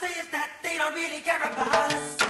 say is that they don't really care about us.